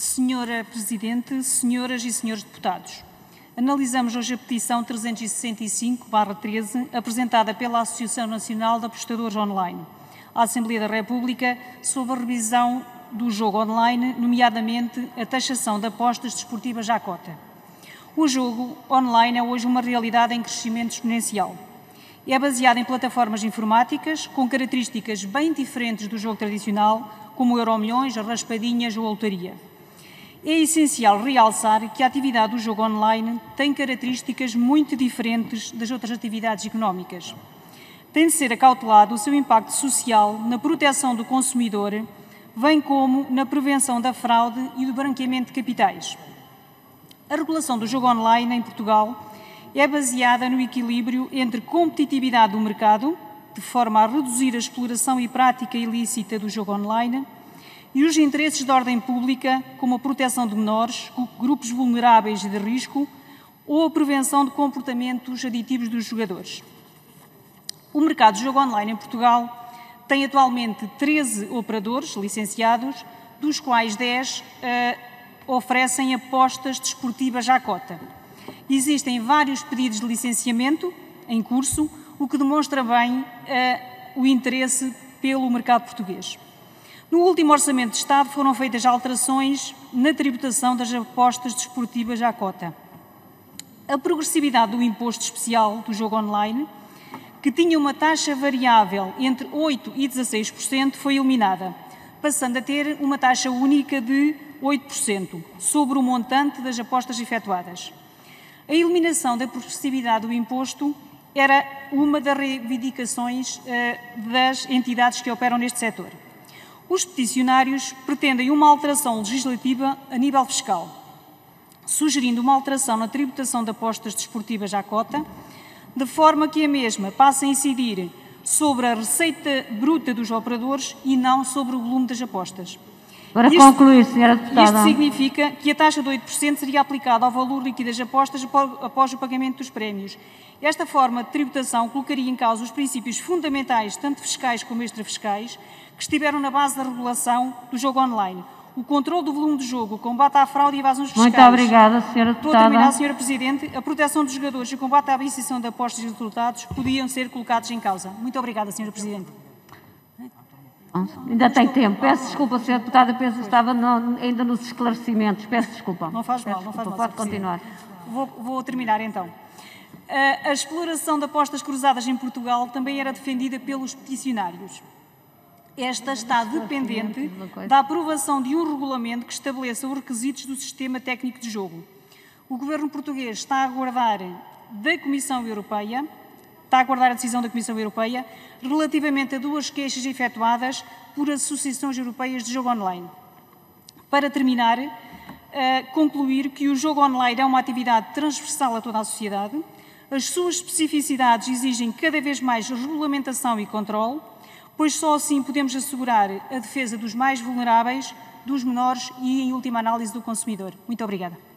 Senhora Presidente, senhoras e senhores deputados, analisamos hoje a petição 365-13, apresentada pela Associação Nacional de Apostadores Online, à Assembleia da República, sobre a revisão do jogo online, nomeadamente a taxação de apostas desportivas à cota. O jogo online é hoje uma realidade em crescimento exponencial. É baseado em plataformas informáticas com características bem diferentes do jogo tradicional, como Euromilhões, as raspadinhas ou lotaria. É essencial realçar que a atividade do jogo online tem características muito diferentes das outras atividades económicas. Tem de ser acautelado o seu impacto social na proteção do consumidor, bem como na prevenção da fraude e do branqueamento de capitais. A regulação do jogo online em Portugal é baseada no equilíbrio entre competitividade do mercado, de forma a reduzir a exploração e prática ilícita do jogo online, e os interesses de ordem pública, como a proteção de menores, grupos vulneráveis e de risco, ou a prevenção de comportamentos aditivos dos jogadores. O mercado de jogo online em Portugal tem atualmente 13 operadores licenciados, dos quais 10 uh, eh, oferecem apostas desportivas à cota. Existem vários pedidos de licenciamento em curso, o que demonstra bem uh, o interesse pelo mercado português. No último Orçamento de Estado foram feitas alterações na tributação das apostas desportivas à cota. A progressividade do imposto especial do jogo online, que tinha uma taxa variável entre 8% e 16%, foi eliminada, passando a ter uma taxa única de 8% sobre o montante das apostas efetuadas. A eliminação da progressividade do imposto era uma das reivindicações uh, das entidades que operam neste setor. Os peticionários pretendem uma alteração legislativa a nível fiscal, sugerindo uma alteração na tributação de apostas desportivas à cota, de forma que a mesma passe a incidir sobre a receita bruta dos operadores e não sobre o volume das apostas. Para isto, concluir, Sra. Deputada. Isto significa que a taxa de 8% seria aplicada ao valor líquido das apostas após o pagamento dos prémios. Esta forma de tributação colocaria em causa os princípios fundamentais, tanto fiscais como extrafiscais, que estiveram na base da regulação do jogo online. O controle do volume de jogo, o combate à fraude e evasões fiscais. Muito obrigada, Sra. Deputada. Estou a terminar, Sra. Presidente. A proteção dos jogadores e o combate à viciação de apostas e resultados podiam ser colocados em causa. Muito obrigada, Sra. Presidente. Ainda tem tempo. Peço desculpa, Sra. Deputada, penso que estava ainda nos esclarecimentos. Peço desculpa. Não faz mal, não faz mal. Pode continuar. Vou, vou, terminar então. A exploração de apostas cruzadas em Portugal também era defendida pelos peticionários. Esta está dependente da aprovação de um regulamento que estabeleça os requisitos do sistema técnico de jogo. O governo português está a aguardar da Comissão Europeia, está a aguardar a decisão da Comissão Europeia relativamente a duas queixas efetuadas por associações europeias de jogo online. Para terminar, uh, concluir que o jogo online é uma atividade transversal a toda a sociedade, as suas especificidades exigem cada vez mais regulamentação e controle, pois só assim podemos assegurar a defesa dos mais vulneráveis, dos menores e, em última análise, do consumidor. Muito obrigada.